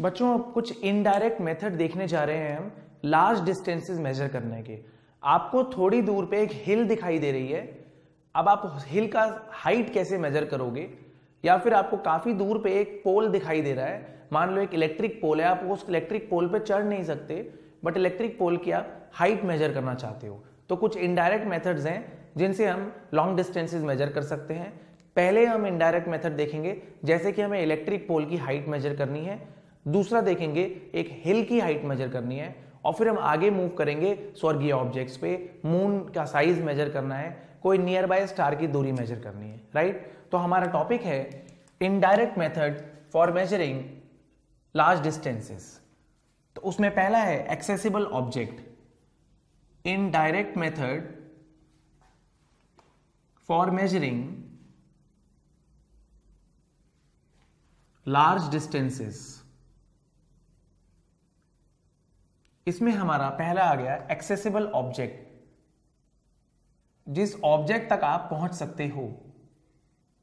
बच्चों, कुछ indirect method देखने जा रहे हैं हम लार्ज डिस्टेंसेस मेजर करने के। आपको थोड़ी दूर पे एक हिल दिखाई दे रही है। अब आप हिल का हाइट कैसे मेजर करोगे? या फिर आपको काफ़ी दूर पे एक पोल दिखाई दे रहा है। मान लो एक इलेक्ट्रिक पोल है, आप उस इलेक्ट्रिक पोल पे चढ़ नहीं सकते बट इलेक्ट्रिक पोल की आप हाइट मेजर करना चाहते हो। तो कुछ इनडायरेक्ट मेथड्स हैं, जिनसे हम लॉन्ग डिस्टेंसेज मेजर कर सकते हैं। पहले हम इनडायरेक्ट मेथड देखेंगे, जैसे कि हमें इलेक्ट्रिक पोल की हाइट मेजर करनी है। दूसरा देखेंगे, एक हिल की हाइट मेजर करनी है, और फिर हम आगे मूव करेंगे स्वर्गीय ऑब्जेक्ट्स पे। मून का साइज़ मेजर करना है, कोई नियर बाय स्टार की दूरी मेजर करनी है राइट तो हमारा टॉपिक है indirect method for measuring large distances तो उसमें पहला है accessible object indirect method for measuring large distances इसमें हमारा पहला आ गया एक्सेसिबल ऑब्जेक्ट जिस ऑब्जेक्ट तक आप पहुँच सकते हो।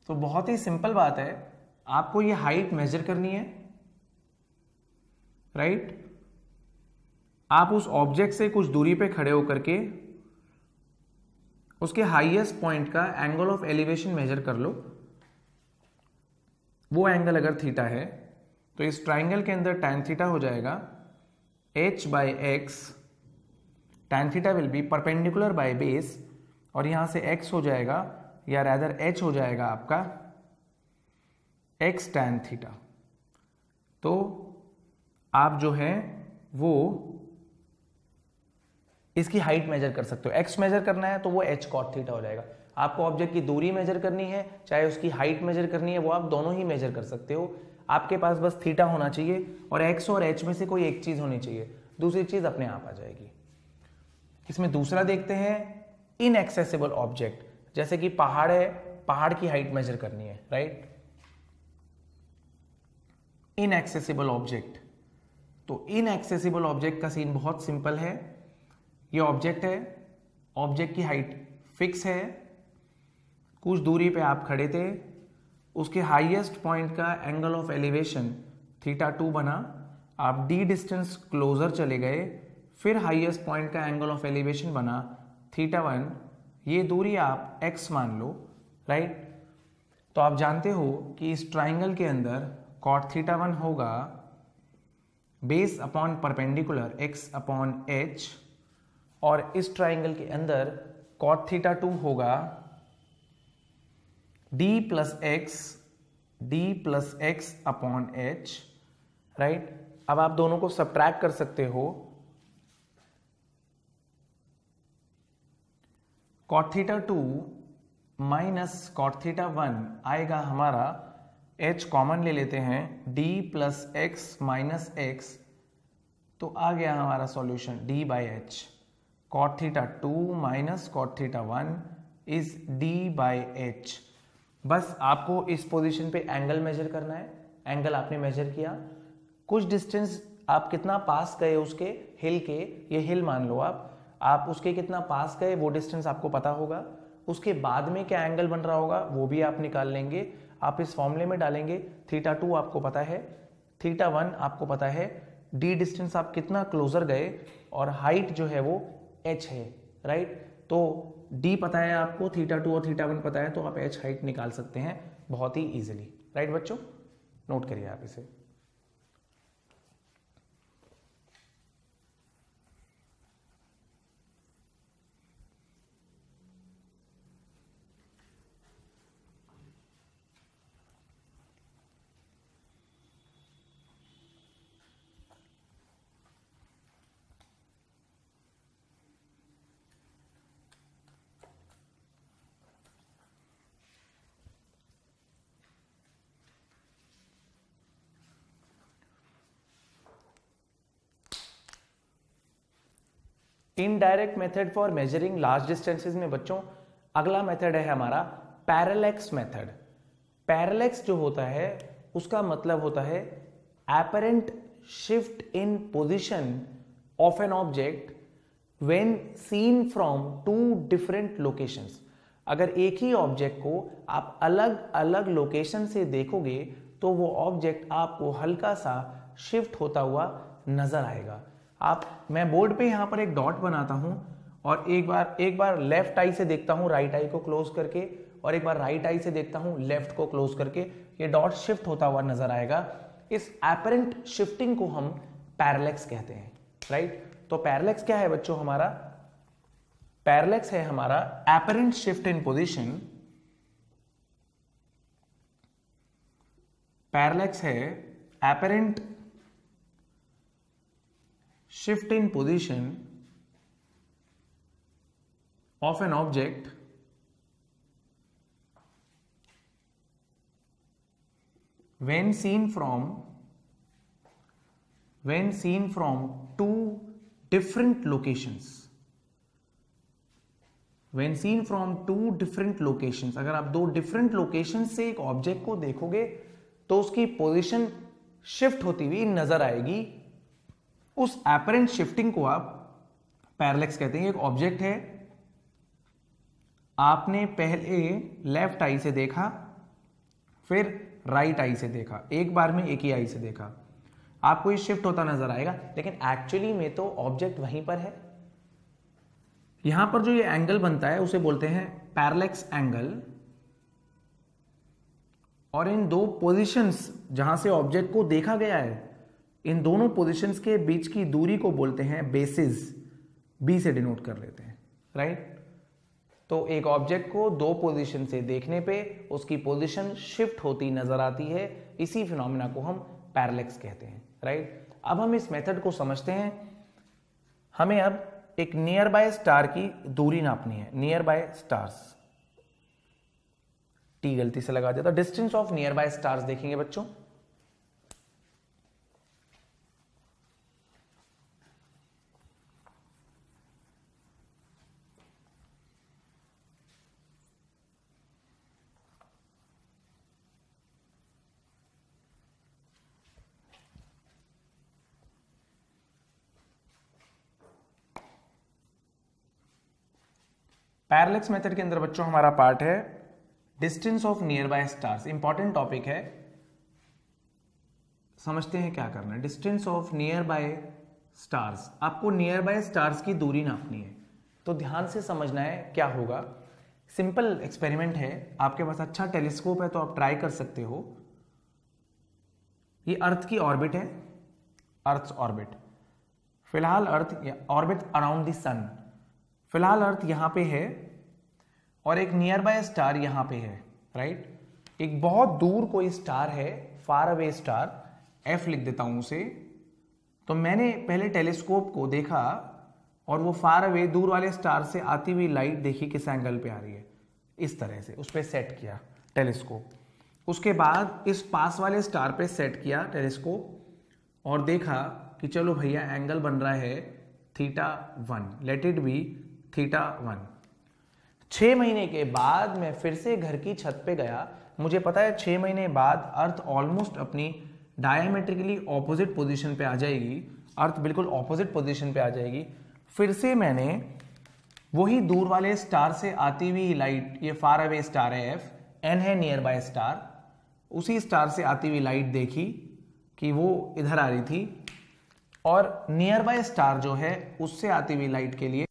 तो बहुत ही सिंपल बात है, आपको ये हाइट मेजर करनी है राइट आप उस ऑब्जेक्ट से कुछ दूरी पे खड़े होकर के उसके हाईएस्ट पॉइंट का एंगल ऑफ़ एलिवेशन मेजर कर लो। वो एंगल अगर थीटा है तो इस ट्राइंगल के अंदर टैन थीटा हो जाएगा। H by x tan theta will be perpendicular by base और यहाँ से x हो जाएगा या रैदर h हो जाएगा आपका x टैन थीटा तो आप जो है वो इसकी हाइट मेजर कर सकते हो। X मेजर करना है तो वो h कॉट थीटा हो जाएगा। आपको ऑब्जेक्ट की दूरी मेजर करनी है, चाहे उसकी हाइट मेजर करनी है, वो आप दोनों ही मेजर कर सकते हो। आपके पास बस थीटा होना चाहिए और एक्स और एच में से कोई एक चीज़ होनी चाहिए। दूसरी चीज़ अपने आप आ जाएगी। इसमें दूसरा देखते हैं इनएक्सेसिबल ऑब्जेक्ट जैसे कि पहाड़ है, पहाड़ की हाइट मेजर करनी है राइट इनएक्सेसिबल ऑब्जेक्ट तो इनएक्सेसिबल ऑब्जेक्ट का सीन बहुत सिंपल है। ये ऑब्जेक्ट है ऑब्जेक्ट की हाइट फिक्स है। कुछ दूरी पे आप खड़े थे उसके हाईएस्ट पॉइंट का angle of elevation theta two बना। आप डी डिस्टेंस क्लोजर चले गए, फिर हाईएस्ट पॉइंट का एंगल ऑफ़ एलिवेशन बना। थीटा वन ये दूरी आप एक्स मान लो राइट तो आप जानते हो कि इस ट्राइंगल के अंदर कॉट थीटा वन होगा। Base upon perpendicular x upon H और इस ट्राइंगल के अंदर कॉट थीटा टू होगा। D plus x D plus x upon H right अब आप दोनों को सब्ट्रैक्ट कर सकते हो। Cot theta two minus cot theta one आएगा हमारा। H कॉमन ले लेते हैं। D plus x minus x तो आ गया हमारा solution d by H cot theta two minus cot theta one is d by H बस आपको इस पोजीशन पे एंगल मेजर करना है। एंगल आपने मेजर किया। कुछ डिस्टेंस आप कितना पास गए उसके हिल के, ये हिल मान लो आप। आप उसके कितना पास गए, वो डिस्टेंस आपको पता होगा। उसके बाद में क्या एंगल बन रहा होगा, वो भी आप निकाल लेंगे। आप इस फॉर्मूले में डालेंगे। थीटा टू आपको पता है। थीटा वन आपको पता है। डी डिस्टेंस आप कितना क्लोजर गए और हाइट जो है वो एच है राइट तो डी पता है आपको थीटा टू और थीटा वन पता है तो आप एच हाइट निकाल सकते हैं बहुत ही ईजिली राइट बच्चों? नोट करिए आप इसे. Indirect method for measuring large distances में बच्चों, अगला मेथड है हमारा पैरेलेक्स मेथड पैरेलेक्स जो होता है, उसका मतलब होता है apparent shift in position of an object when seen from two different locations अगर एक ही ऑब्जेक्ट को आप अलग अलग लोकेशन से देखोगे तो वो ऑब्जेक्ट आपको हल्का सा शिफ्ट होता हुआ नज़र आएगा। आप, मैं बोर्ड पे यहाँ पर एक डॉट बनाता हूँ और एक बार एक बार लेफ़्ट आई से देखता हूँ राइट आई को क्लोज करके और एक बार राइट आई से देखता हूँ लेफ़्ट को क्लोज करके, ये डॉट शिफ्ट होता हुआ नज़र आएगा। इस एपरेंट शिफ्टिंग को हम पैरलेक्स कहते हैं राइट तो पैरलेक्स क्या है बच्चों हमारा? पैरलेक्स है हमारा apparent shift in position parallax है apparent shift in position of an object when seen from when seen from two different locations when seen from two different locations अगर आप दो different locations से एक ऑब्जेक्ट को देखोगे तो उसकी पोजीशन शिफ्ट होती हुई नज़र आएगी उस एपरेंट शिफ्टिंग को आप पैरलेक्स कहते हैं। एक ऑब्जेक्ट है। आपने पहले लेफ़्ट आई से देखा, फिर राइट आई से देखा। एक बार में एक ही आई से देखा। आपको ये शिफ्ट होता नज़र आएगा। लेकिन एक्चुअली में तो ऑब्जेक्ट वहीं पर है। यहाँ पर जो ये एंगल बनता है, उसे बोलते हैं पैरलेक्स एंगल और इन दो पोजीशंस जहाँ से ऑब्जेक्ट को देखा गया है इन दोनों पोजीशंस के बीच की दूरी को बोलते हैं बेसिस बी से डिनोट कर लेते हैं राइट तो एक ऑब्जेक्ट को दो पोजीशन से देखने पे उसकी पोजीशन शिफ्ट होती नज़र आती है। इसी फिनोमिना को हम पैरलेक्स कहते हैं राइट अब हम इस मेथड को समझते हैं। हमें अब एक नियर बाय स्टार की दूरी नापनी है नियर बाय स्टार्स टी गलती से लगा था distance of nearby stars देखेंगे बच्चों। पैरलेक्स मेथड के अंदर बच्चों, हमारा पार्ट है distance of nearby stars. Important topic है। समझते हैं क्या करना है। Distance of nearby stars. आपको नियर बाय स्टार्स की दूरी नापनी है। तो ध्यान से समझना है क्या होगा। सिंपल एक्सपेरिमेंट है। आपके पास अच्छा टेलीस्कोप है तो आप ट्राई कर सकते हो। ये अर्थ की ऑर्बिट है। Earth orbit. फ़िलहाल earth orbit around the sun. फ़िलहाल अर्थ यहाँ पे है। और एक नियर बाय स्टार यहाँ पे है राइट एक बहुत दूर कोई स्टार है फार अवे स्टार एफ़ लिख देता हूँ उसे। तो मैंने पहले टेलीस्कोप को देखा और वो फार अवे दूर वाले स्टार से आती हुई लाइट देखी किस एंगल पे आ रही है। इस तरह से उस पर सेट किया टेलीस्कोप उसके बाद इस पास वाले स्टार पे सेट किया टेलीस्कोप और देखा कि चलो भैया एंगल बन रहा है theta one let it be theta one छह महीने के बाद मैं फिर से घर की छत पे गया। मुझे पता है छह महीने बाद अर्थ ऑलमोस्ट अपनी डायमेट्रिकली ऑपोजिट पोजीशन पे आ जाएगी। अर्थ बिल्कुल ऑपोजिट पोजीशन पे आ जाएगी। फिर से मैंने वही दूर वाले स्टार से आती हुई लाइट ये फार अवे स्टार है एफ़ एन है नियर बाय स्टार उसी स्टार से आती हुई लाइट देखी कि वो इधर आ रही थी। और नियर बाय स्टार जो है, उससे आती हुई लाइट के लिए